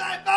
Bye, bye.